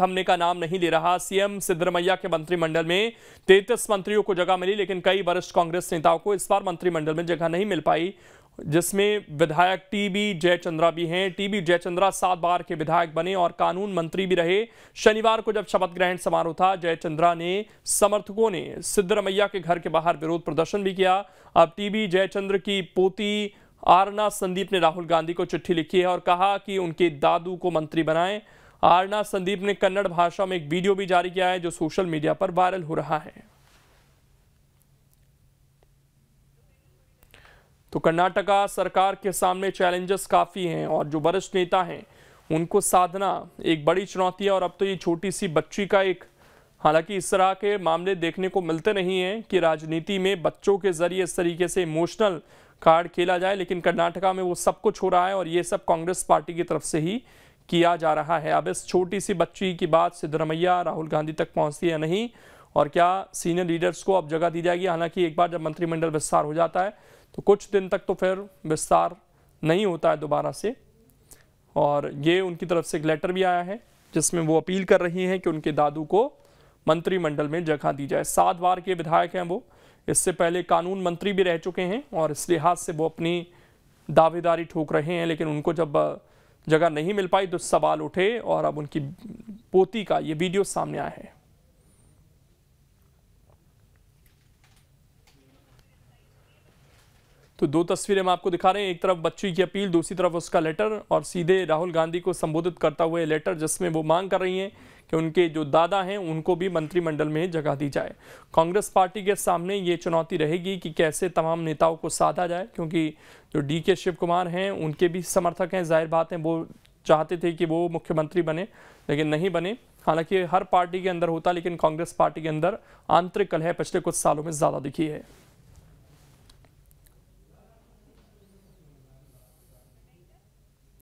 थमने का नाम नहीं ले रहा। सीएम सिद्धरमैया के मंत्रिमंडल में तैतीस मंत्रियों को जगह मिली, लेकिन कई वरिष्ठ कांग्रेस नेताओं को इस बार मंत्रिमंडल में जगह नहीं मिल पाई, जिसमें विधायक टीबी जयचंद्रा भी हैं। टीबी जयचंद्रा सात बार के विधायक बने और कानून मंत्री भी रहे। शनिवार को जब शपथ ग्रहण समारोह था, जयचंद्रा ने समर्थकों ने सिद्धरमैया के घर के बाहर विरोध प्रदर्शन भी किया। अब टीबी जयचंद्र की पोती आरना संदीप ने राहुल गांधी को चिट्ठी लिखी है और कहा कि उनके दादू को मंत्री बनाएँ। आरना संदीप ने कन्नड़ भाषा में एक वीडियो भी जारी किया है, जो सोशल मीडिया पर वायरल हो रहा है। तो कर्नाटका सरकार के सामने चैलेंजेस काफ़ी हैं और जो वरिष्ठ नेता हैं, उनको साधना एक बड़ी चुनौती है और अब तो ये छोटी सी बच्ची का एक, हालाँकि इस तरह के मामले देखने को मिलते नहीं हैं कि राजनीति में बच्चों के ज़रिए इस तरीके से इमोशनल कार्ड खेला जाए, लेकिन कर्नाटका में वो सब कुछ हो रहा है और ये सब कांग्रेस पार्टी की तरफ़ से ही किया जा रहा है। अब इस छोटी सी बच्ची की बात सिद्धरमैया राहुल गांधी तक पहुँचती है नहीं और क्या सीनियर लीडर्स को अब जगह दी जाएगी? हालाँकि एक बार जब मंत्रिमंडल विस्तार हो जाता है तो कुछ दिन तक तो फिर विस्तार नहीं होता है दोबारा से। और ये उनकी तरफ़ से एक लेटर भी आया है, जिसमें वो अपील कर रही हैं कि उनके दादू को मंत्रिमंडल में जगह दी जाए। सात बार के विधायक हैं वो। इससे पहले कानून मंत्री भी रह चुके हैं और इस लिहाज से वो अपनी दावेदारी ठोक रहे हैं, लेकिन उनको जब जगह नहीं मिल पाई तो सवाल उठे और अब उनकी पोती का ये वीडियो सामने आया है। तो दो तस्वीरें हम आपको दिखा रहे हैं। एक तरफ़ बच्ची की अपील, दूसरी तरफ़ उसका लेटर और सीधे राहुल गांधी को संबोधित करता हुआ लेटर, जिसमें वो मांग कर रही हैं कि उनके जो दादा हैं, उनको भी मंत्रिमंडल में जगह दी जाए। कांग्रेस पार्टी के सामने ये चुनौती रहेगी कि कैसे तमाम नेताओं को साधा जाए, क्योंकि जो डी के शिव कुमार हैं, उनके भी समर्थक हैं। ज़ाहिर बात है, वो चाहते थे कि वो मुख्यमंत्री बने, लेकिन नहीं बने। हालाँकि हर पार्टी के अंदर होता, लेकिन कांग्रेस पार्टी के अंदर आंतरिक कलह पिछले कुछ सालों में ज़्यादा दिखी है।